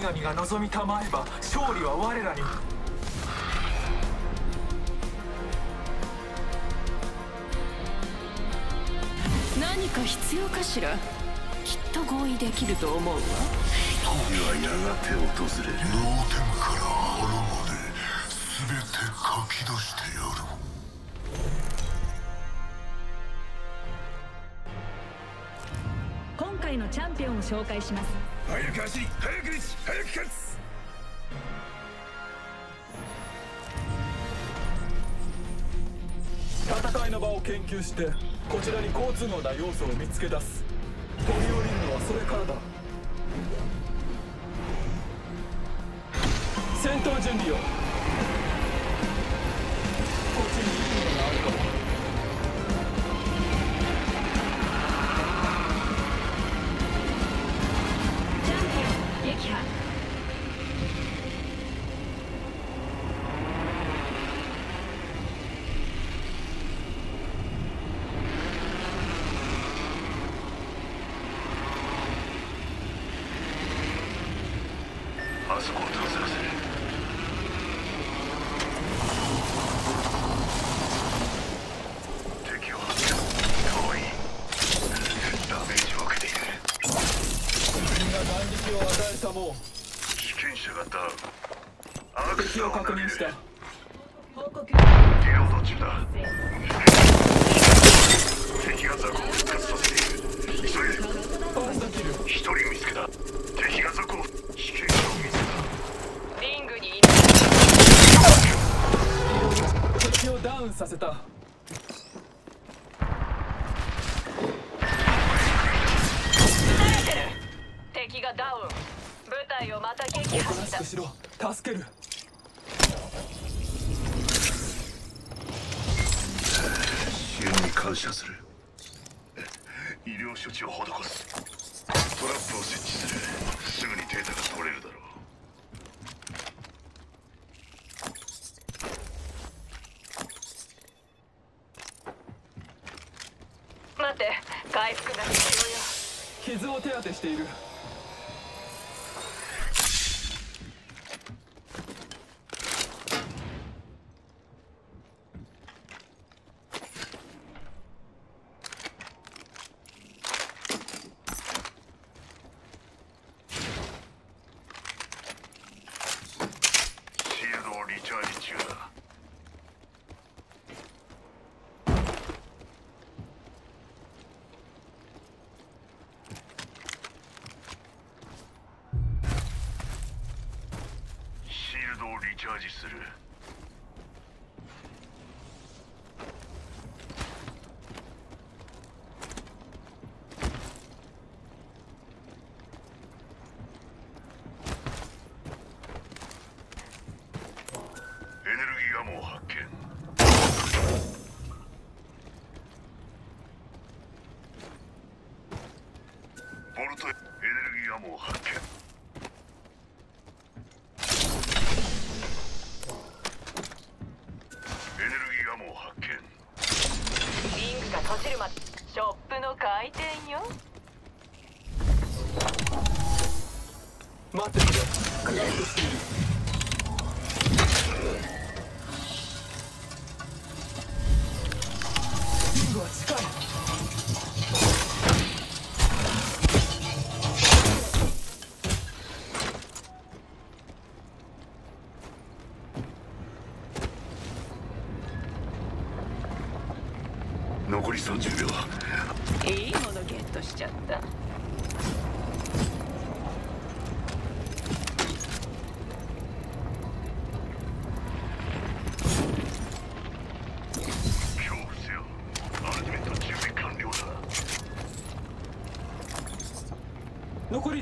神々が望みたまえば勝利は我らに。何か必要かしら？きっと合意できると思うわ。時はやがて訪れる脳天から腹まで全て書き出してやる今回のチャンピオンを紹介します。早く走り早くリチ早く勝つ戦いの場を研究してこちらに好都合な要素を見つけ出す飛び降りるのはそれからだ戦闘準備を。者がダウンアク敵セをを確認した報告リロード中だ敵がザコを復活させている。急一人見つけた。敵がザコを被験者を見つけた。リングに敵をダウンさせた。敵がダウン。部隊をまた撃破したなしくしろ助ける。支援に感謝する。医療処置を施す。トラップを設置する。すぐにデータが取れるだろう。待って回復が必傷を手当てしているシールドをリチャージ中だシールドをリチャージする。閉じるまで。ショップの開店よ。待ってくれ。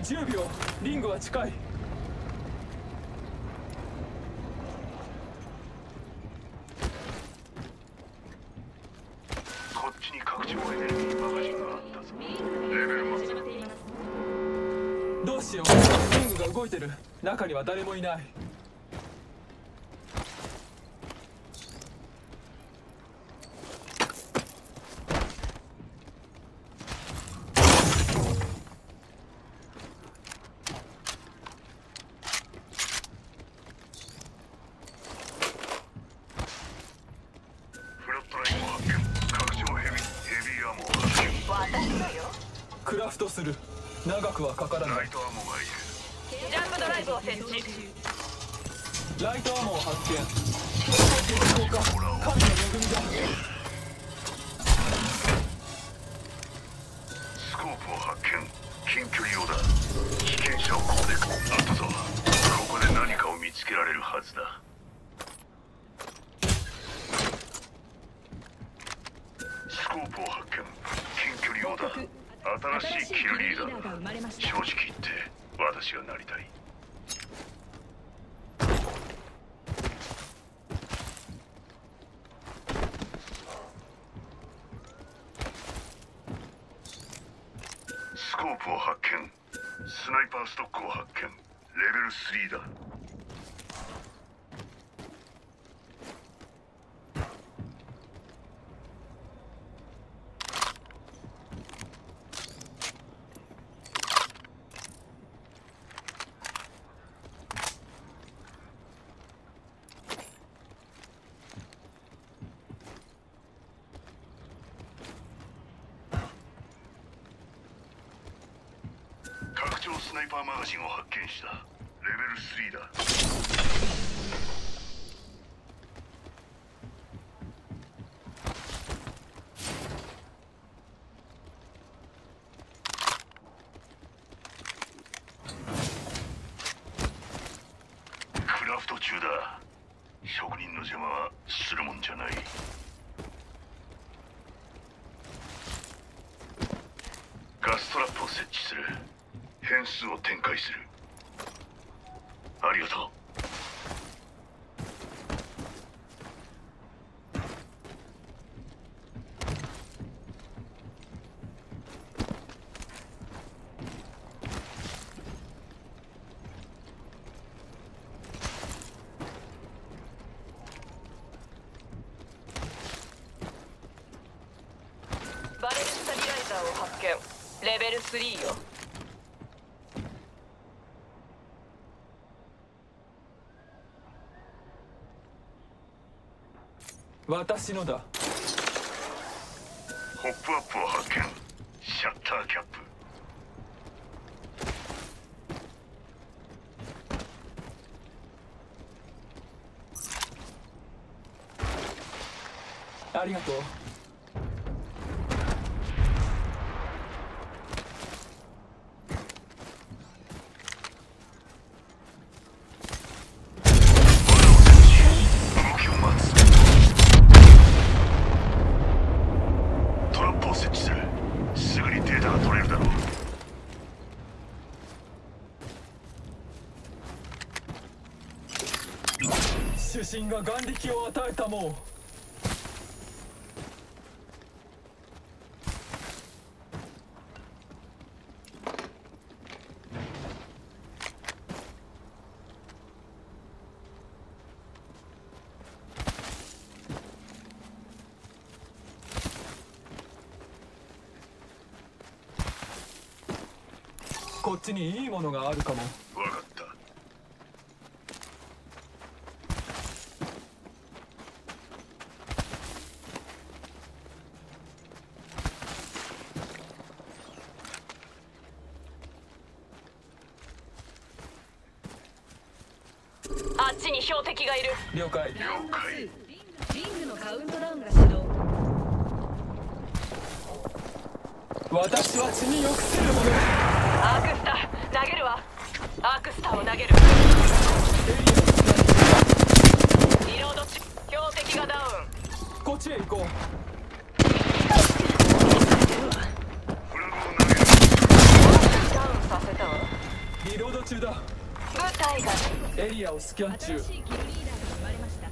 10秒。リングは近い。こっちに拡張エネルギーマガジンがあったぞ。レベルマップどうしよう。リングが動いてる。中には誰もいない長くはかからない。ライトアーモがいるジャンプドライブを設置ライトアーモを発見。激高か神の恵みだスコープを発見。近距離用だ被験者をここであったぞここで何かを見。つけられるはずだスコープを発見。近距離用だ新しいキルリーダーだが生まれました。正直言って私がなりたい。スコープを発見。スナイパーストックを発見。レベル3だ拡張スナイパーマガジンを発見した。レベル3だクラフト中だ職人の邪魔はするもんじゃないガストラップを設置する変数を展開するありがとうバレルスタビライザーを発見。レベル3よ。私のだ。ホップアップを発見。シャッターキャップ。ありがとう動きを待つトラップを設置するすぐにデータが取れるだろう主審が眼力を与えたもうこっちにいいものがあるかも分かったあっちに標的がいる。了解。了解リングのカウントダウンが始動。私は血に良くするものアークスター投げるわ。アークスターを投げる。リロード中。標的がダウン。こっちへ行こう。リロード中だ部隊がエリアをスキャン中新しいキルリーダーが生まれました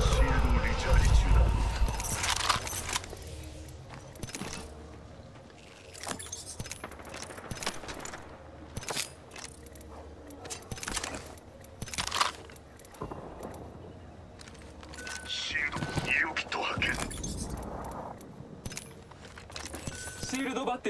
シールドをリチャージ中だシールド医療キットを発見シ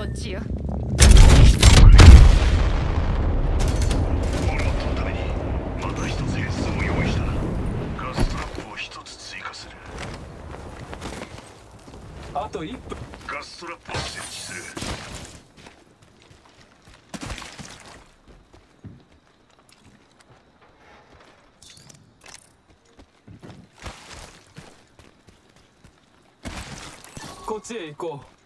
する。あと1分。ガストラップを設置する。こっちへ行こ変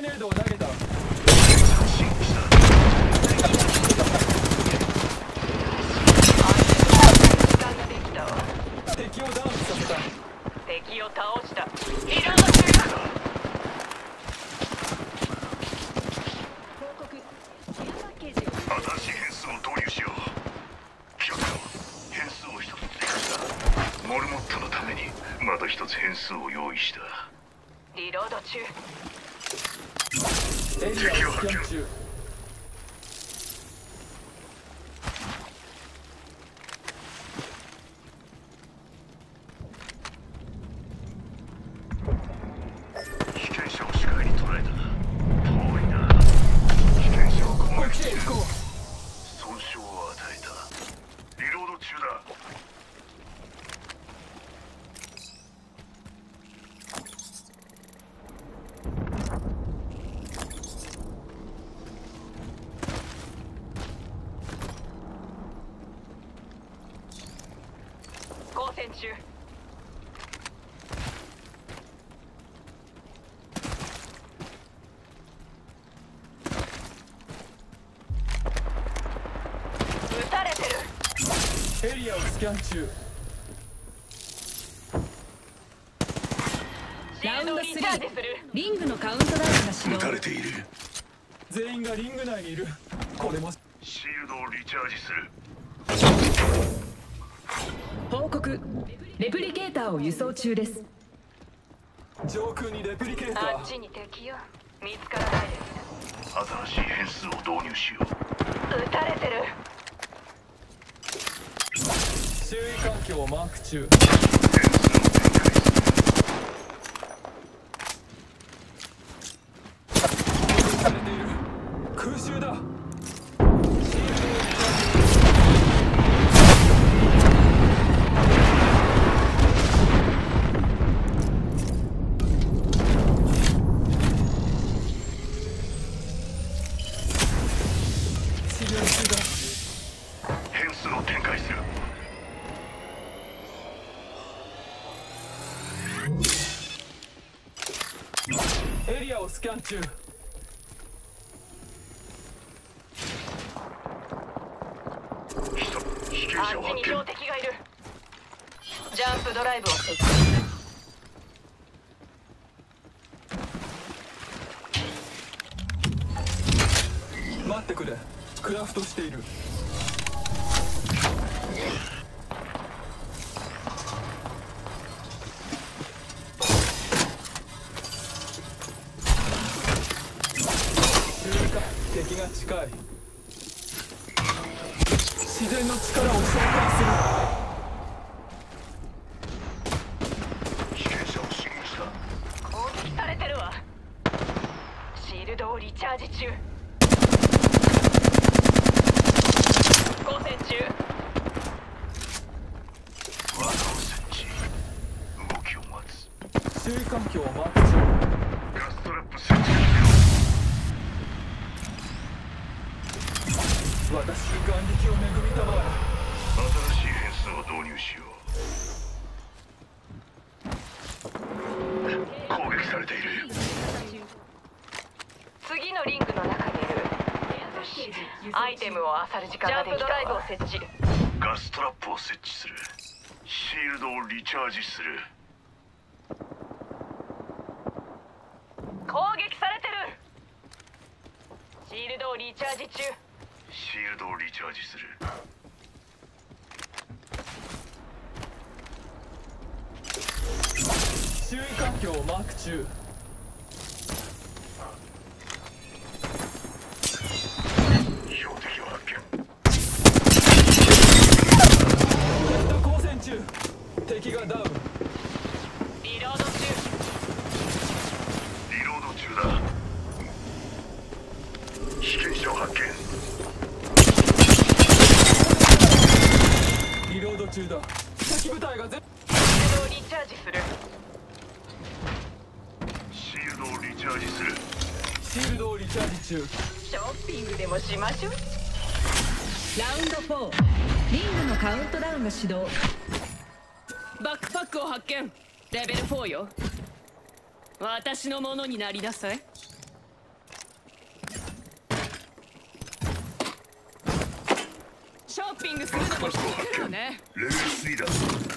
レネードを投げた発進した時間ができたわ敵をダウンさせた敵を倒したリロード中だ報告ケアパッケージ新しい変数を導入しよう却下変数を一つ追加したモルモットのためにまた一つ変数を用意したリロード中エリアをスキャン中被験者を視界に捉えた遠いな被験者を攻こっ撃中ちへ行こ損傷を与えたリロード中だ光線中撃たれてるうエリアをスキャン中。シールドをリチャー。ジするリングのカウントダウンが始動。撃たれている。全員がリング内にいる。これも。シールドをリチャージする。報告。レプリケーターを輸送中です。上空にレプリケーター。あっちに敵よ。見つからないです。新しい変数を導入しよう。撃たれてる注意環境をマーク中。空襲だあっちに標的がいる。ジャンプドライブを設置。待ってくれ。クラフトしている周囲か敵が近い自然の力を召喚被験者を進入した攻撃されてるわシールドをリチャージ中光線中罠を設置動きを待つする周囲環境をマーク中ガストラップ設置私に眼力を恵みたまえ新しい変数を導入しよう攻撃されている。次のリングの中にいる。よしアイテムを漁る。時間ができたジャンプドライブを設置ガストラップを設置する。シールドをリチャージする。攻撃されてる。シールドをリチャージ中。シールドをリチャージする。周囲環境をマーク中しましょう。ラウンド4リングのカウントダウンが始動。バックパックを発見。レベル4よ。私のものになりなさい。ショッピングするのもパスを発来るわ見ね。レベル3だ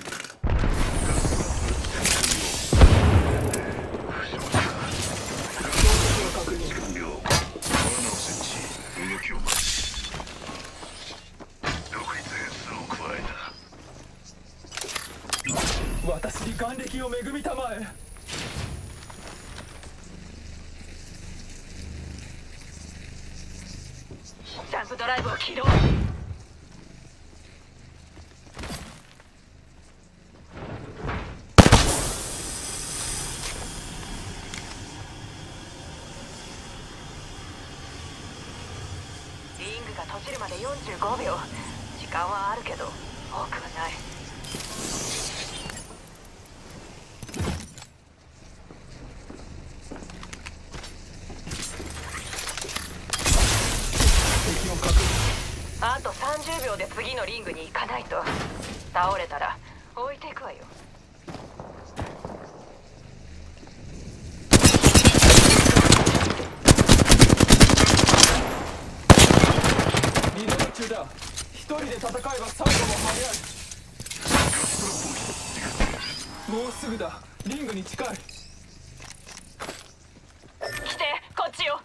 ジャンプドライブを起動リングが閉じるまで45秒時間はあるけど多くはない敵を確認あと30秒で次のリングに行かないと倒れたら置いていくわよリロード中だ一人で戦えば最後も早いもうすぐだ。リングに近い。来てこっちよ。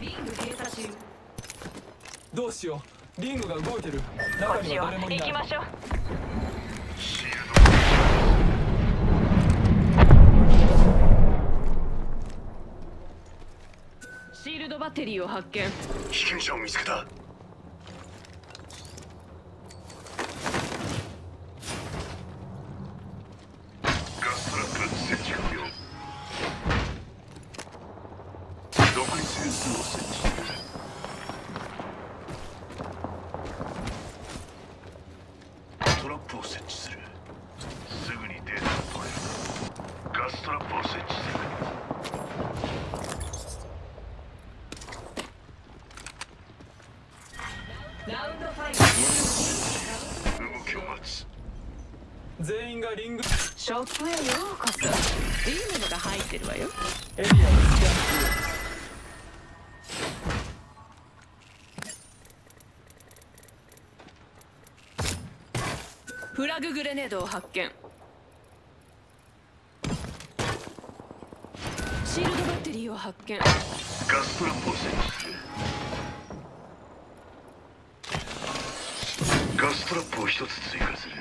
リング閉鎖中どうしよう。リングが動いてる。中には誰もいない。行きましょうテリーを発見。被験者を見つけた。ラググレネードを発見。シールドバッテリーを発見。ガストラップを設置する。ガストラップを一つ追加する。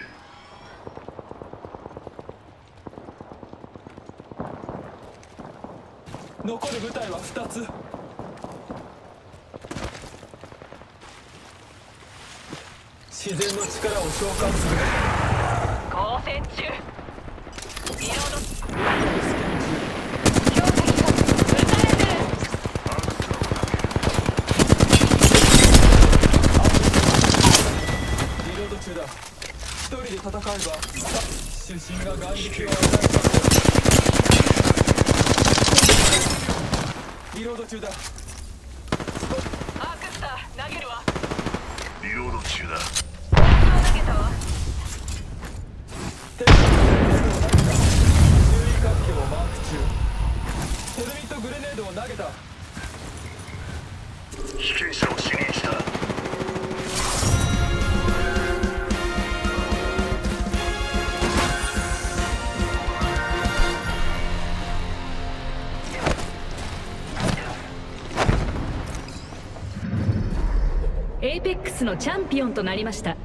残る部隊は2つ。自然の力を召喚する。交戦中リロードスキャン標的が撃たれてる中リロード中だ一人で戦えば主審が眼力を与えたリロード中だのチャンピオンとなりました。